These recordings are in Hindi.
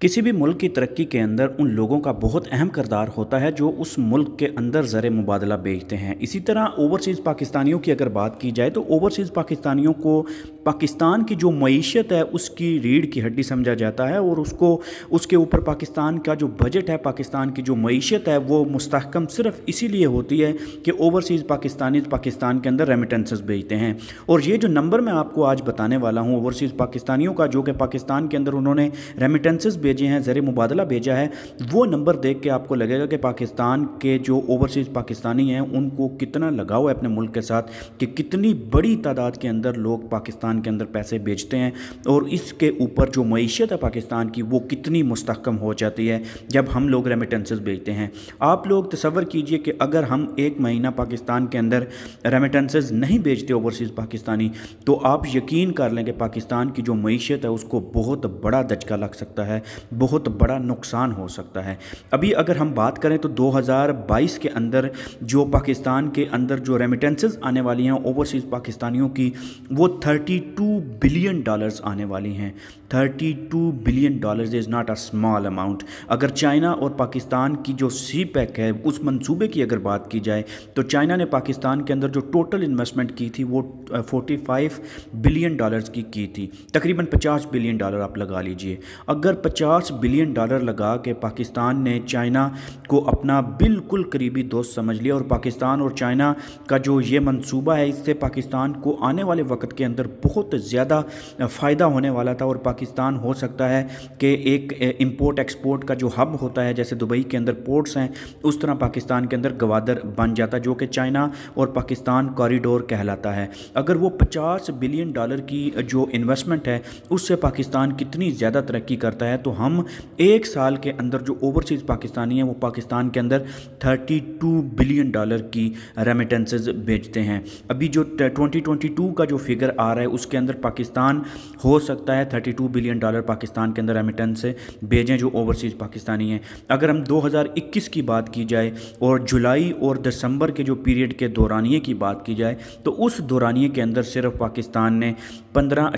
किसी भी मुल्क की तरक्की के अंदर उन लोगों का बहुत अहम करदार होता है जो उस मुल्क के अंदर ज़र मुबादला बेचते हैं। इसी तरह ओवरसीज़ पाकिस्तानियों की अगर बात की जाए तो ओवरसीज़ पाकिस्तानियों को पाकिस्तान की जो मीशत है, उसकी रीढ़ की हड्डी समझा जाता है और उसको, उसके ऊपर पाकिस्तान का जो बजट है, पाकिस्तान की जो मीशत है, वो मुस्तकम सिर्फ़ इसीलिए होती है कि ओवरसीज़ पाकिस्तानी, पाकिस्तान के अंदर रेमिटेंसेस भेजते हैं। और ये जो नंबर मैं आपको आज बताने वाला हूँ, ओवरसीज़ पाकिस्तानियों का, जो कि पाकिस्तान के अंदर उन्होंने रेमिटेंसेस भेजे हैं ज़र मुबादला भेजा है, वो नंबर देख के आपको लगेगा कि पाकिस्तान के जो ओवरसीज़ पाकिस्तानी हैं, उनको कितना लगाव है अपने मुल्क के साथ कि कितनी बड़ी तादाद के अंदर लोग पाकिस्तान के अंदर पैसे भेजते हैं और इसके ऊपर जो मीशत है पाकिस्तान की, वो कितनी मुस्तकम हो जाती है जब हम लोग रेमिटेंसेस भेजते हैं। आप लोग तस्वर कीजिए कि अगर हम एक महीना पाकिस्तान के अंदर रेमिटेंसेस नहीं भेजते ओवरसीज़ पाकिस्तानी तो आप यकीन कर लें कि पाकिस्तान की जो मीशत है, उसको बहुत बड़ा दचका लग सकता है। बहुत बड़ा नुकसान हो सकता है। अभी अगर हम बात करें तो 2022 के अंदर जो पाकिस्तान के अंदर जो रेमिटेंसेस आने वाली हैं ओवरसीज़ पाकिस्तानियों की, वो 32 बिलियन डॉलर्स आने वाली हैं। 32 billion dollars is not a small amount अगर चाइना और पाकिस्तान की जो सी पैक है, उस मंसूबे की अगर बात की जाए तो चाइना ने पाकिस्तान के अंदर जो टोटल इन्वेस्टमेंट की थी, वो 45 बिलियन डॉलर्स की की थी। तकरीबन 50 बिलियन डॉलर आप लगा लीजिए। अगर 50 बिलियन डॉलर लगा के पाकिस्तान ने चाइना को अपना बिल्कुल करीबी दोस्त समझ लिया और पाकिस्तान और चाइना का जो ये मंसूबा है, इससे पाकिस्तान को आने वाले वक्त के अंदर बहुत ज़्यादा फ़ायदा होने वाला था और पाकिस्तान हो सकता है कि एक इम्पोर्ट एक्सपोर्ट का जो हब होता है, जैसे दुबई के अंदर पोर्ट्स हैं, उस तरह पाकिस्तान के अंदर गवादर बन जाता, जो कि चाइना और पाकिस्तान कॉरिडोर कहलाता है। अगर वो 50 बिलियन डॉलर की जो इन्वेस्टमेंट है, उससे पाकिस्तान कितनी ज़्यादा तरक्की करता है तो हम एक साल के अंदर जो ओवरसीज़ पाकिस्तानी हैं, वो पाकिस्तान के अंदर 32 बिलियन डॉलर की रेमिटेंसेज भेजते हैं। अभी जो 2022 का जो फिगर आ रहा है, उसके अंदर पाकिस्तान हो सकता है 32 बिलियन डॉलर पाकिस्तान के अंदर रेमिटेंस भेजें जो ओवरसीज़ पाकिस्तानी हैं। अगर हम 2021 की बात की जाए और जुलाई और दिसंबर के जो पीरियड के दौरानिए की बात की जाए तो उस दौरानिए के अंदर सिर्फ़ पाकिस्तान ने पंद्रह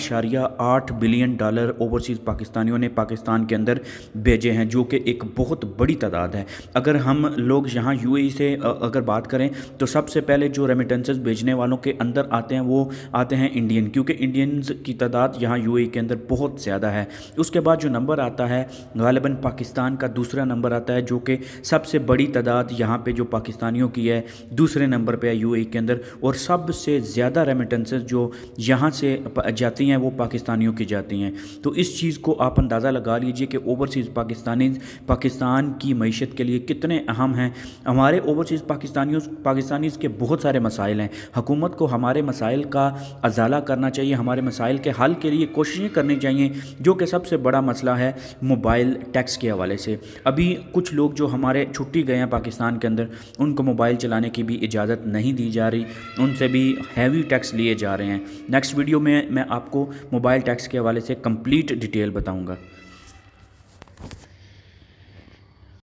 बिलियन डॉलर ओवरसीज़ पाकिस्तानियों ने पाकिस्तान के अंदर भेजे हैं, जो कि एक बहुत बड़ी तादाद है। अगर हम लोग यहाँ यू से अगर बात करें तो सबसे पहले जो रेमिटेंसेज भेजने वालों के अंदर आते हैं, वो आते हैं इंडियन क्योंकि इंडियंस की तादाद यहाँ यू के अंदर बहुत ज़्यादा है। उसके बाद जो नंबर आता है गालिबा पाकिस्तान का दूसरा नंबर आता है, जो कि सबसे बड़ी तादाद यहाँ पर जो पाकिस्तानियों की है, दूसरे नंबर पर है यू के अंदर। और सबसे ज़्यादा रेमिटेंसेज जो यहाँ से जाती हैं, वो पाकिस्तानियों की जाती हैं। तो इस चीज़ को आप अंदाज़ा लगा लीजिए कि ओवरसीज़ पाकिस्तानी पाकिस्तान की मीशत के लिए कितने अहम हैं। हमारे ओवरसीज़ पाकिस्तानियों पाकिस्तानी के बहुत सारे मसाइल हैं। हुकूमत को हमारे मसाइल का अजाला करना चाहिए, हमारे मसाइल के हल के लिए कोशिशें करनी चाहिए, जो कि सबसे बड़ा मसला है मोबाइल टैक्स के हवाले से। अभी कुछ लोग जो हमारे छुट्टी गए हैं पाकिस्तान के अंदर, उनको मोबाइल चलाने की भी इजाज़त नहीं दी जा रही, उनसे भी हैवी टैक्स लिए जा रहे हैं। नेक्स्ट वीडियो में मैं आपको मोबाइल टैक्स के हवाले से कंप्लीट डिटेल बताऊँगा।